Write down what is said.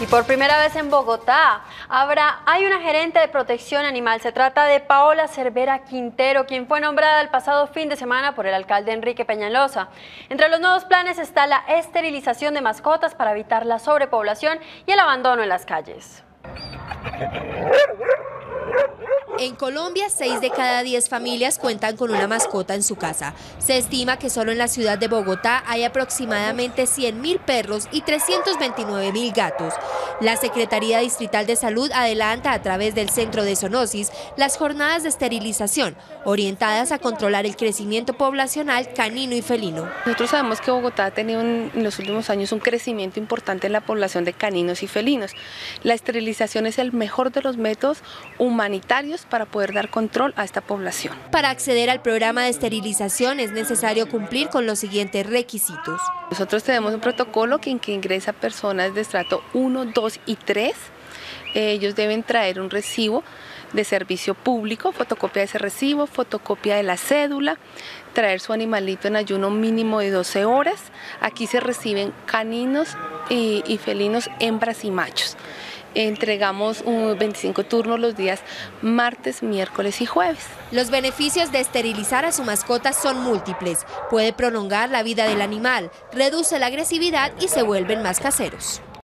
Y por primera vez en Bogotá habrá, hay una gerente de protección animal. Se trata de Paola Cervera Quintero, quien fue nombrada el pasado fin de semana por el alcalde Enrique Peñalosa. Entre los nuevos planes está la esterilización de mascotas para evitar la sobrepoblación y el abandono en las calles. En Colombia, 6 de cada 10 familias cuentan con una mascota en su casa. Se estima que solo en la ciudad de Bogotá hay aproximadamente 100.000 perros y 329.000 gatos. La Secretaría Distrital de Salud adelanta a través del Centro de Zoonosis las jornadas de esterilización, orientadas a controlar el crecimiento poblacional canino y felino. Nosotros sabemos que Bogotá ha tenido en los últimos años un crecimiento importante en la población de caninos y felinos. La esterilización es el mejor de los métodos humanitarios para poder dar control a esta población. Para acceder al programa de esterilización es necesario cumplir con los siguientes requisitos. Nosotros tenemos un protocolo que, en que ingresa personas de estrato 1, 2 y 3. Ellos deben traer un recibo de servicio público, fotocopia de ese recibo, fotocopia de la cédula, traer su animalito en ayuno mínimo de 12 horas. Aquí se reciben caninos y, y felinos, hembras y machos entregamos 25 turnos los días martes, miércoles y jueves. Los beneficios de esterilizar a su mascota son múltiples. Puede prolongar la vida del animal, reduce la agresividad y se vuelven más caseros.